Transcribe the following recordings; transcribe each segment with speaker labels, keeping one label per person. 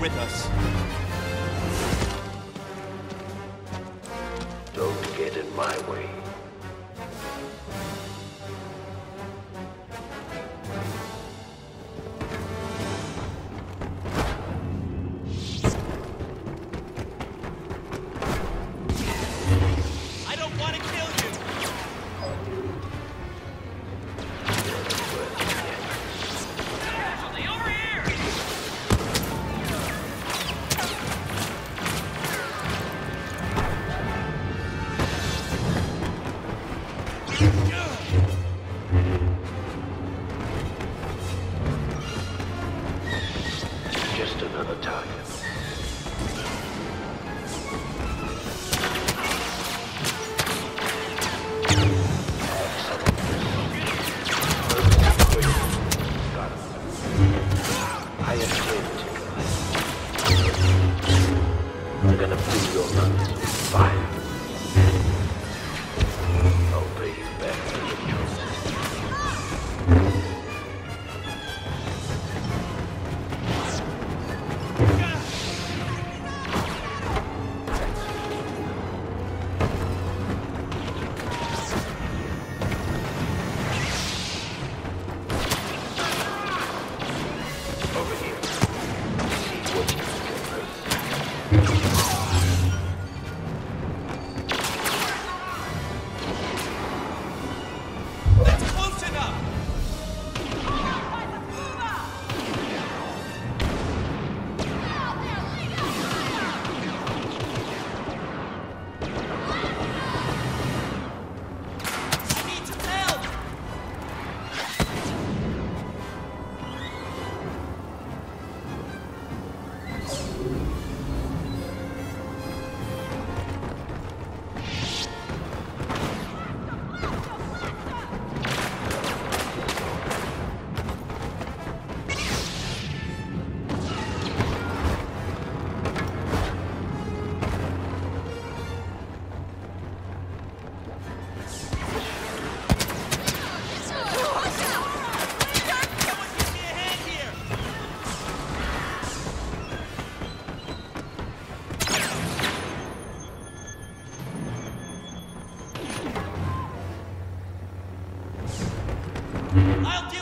Speaker 1: With us.
Speaker 2: I'll
Speaker 1: deal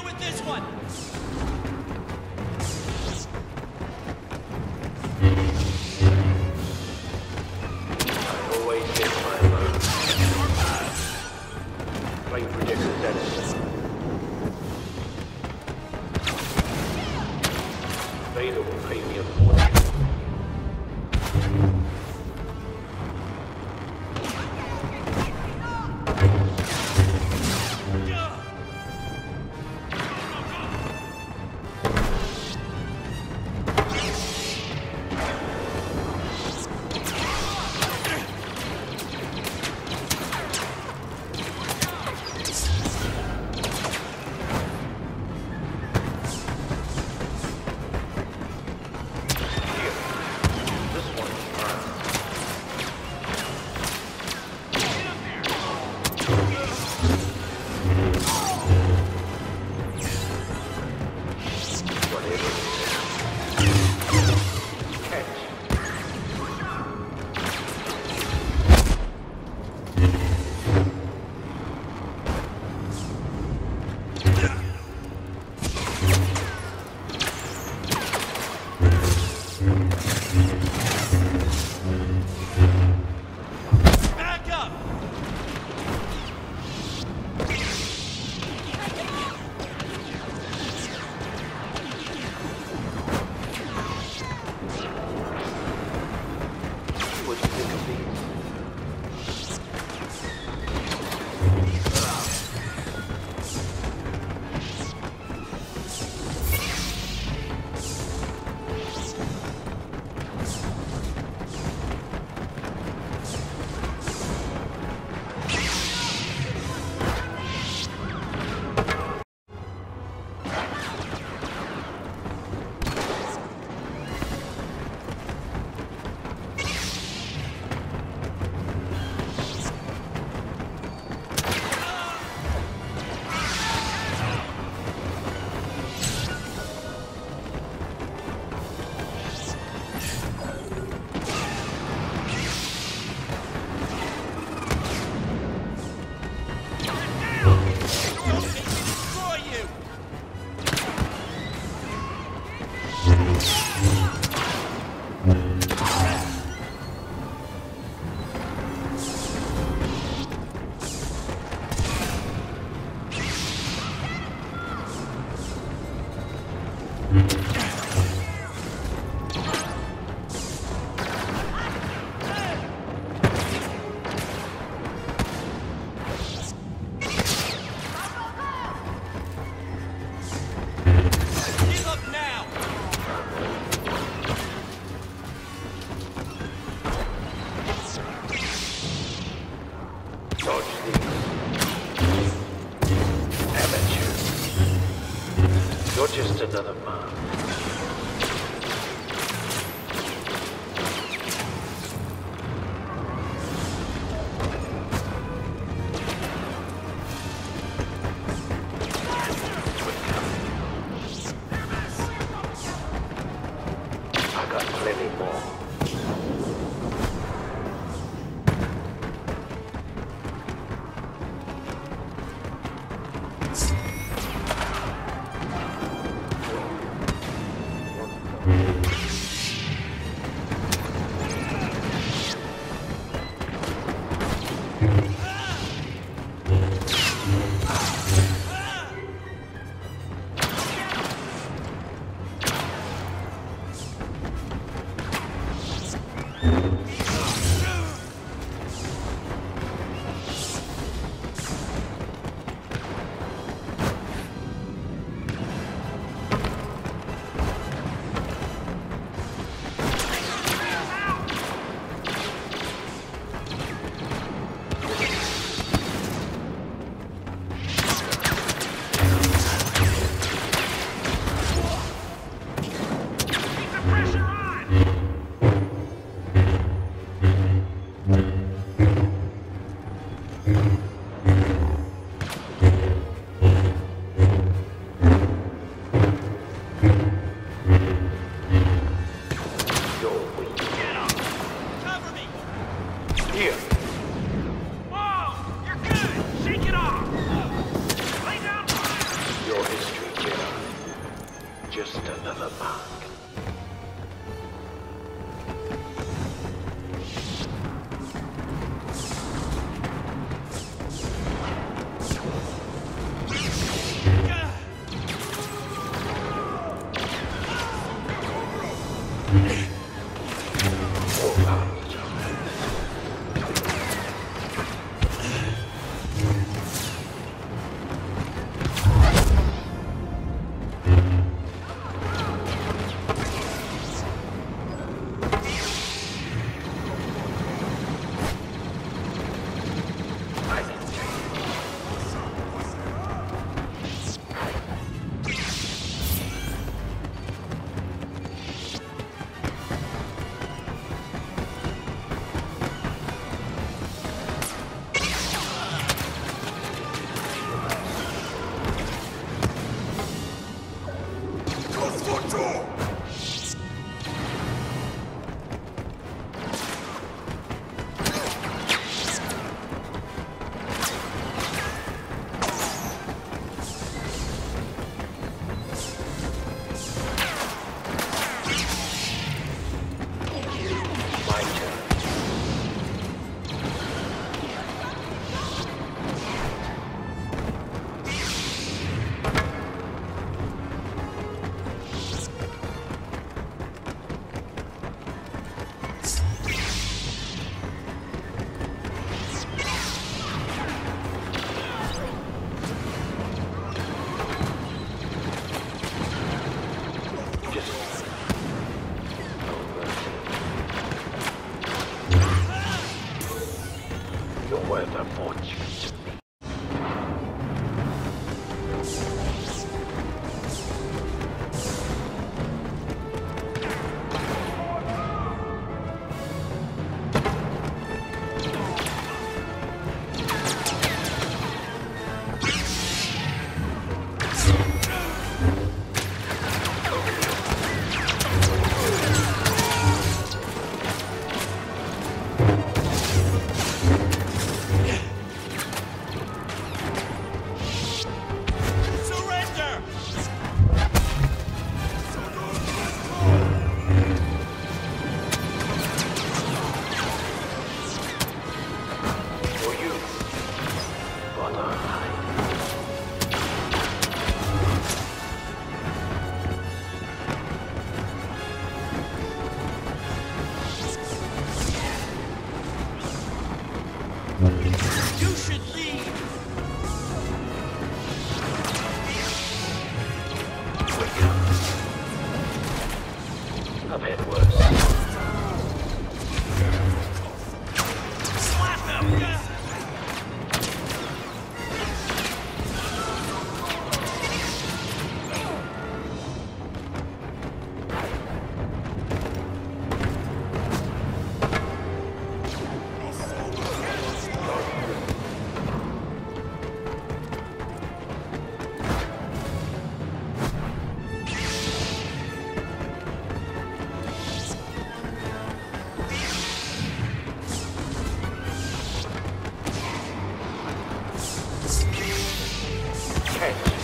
Speaker 1: change.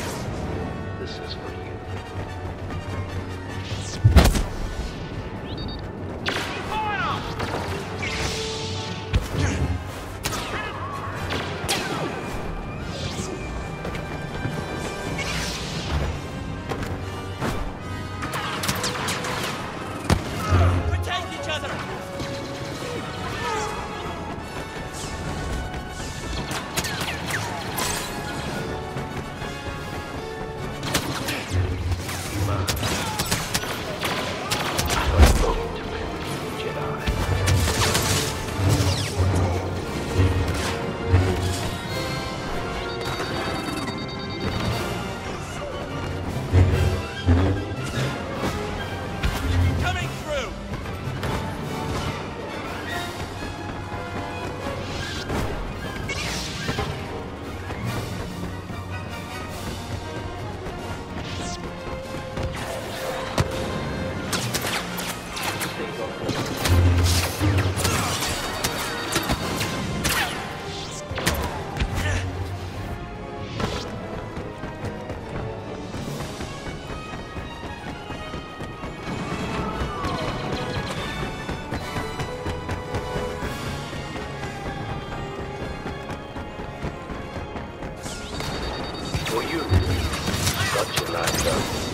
Speaker 1: For you. Got you lined up.